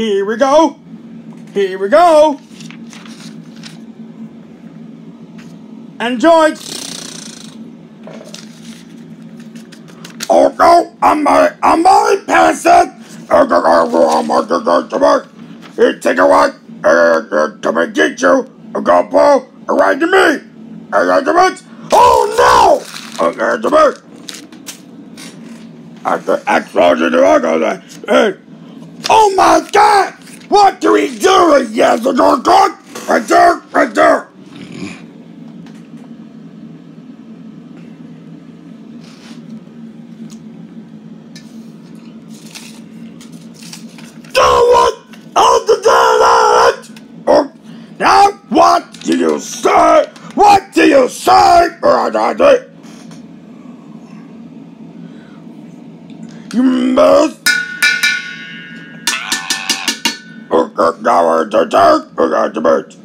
Here we go. Here we go. Enjoy. Oh no, I'm my, I'm my go Here, take a walk. Come and get you. I'm gonna pull around to me. Oh no! Okay, to me. After exploding the rocket, hey. Oh my god! What do we do? Yes, Right there, right there. Oh, now, what do you say? What do you say? You must. Now, we're to take. We got the birds.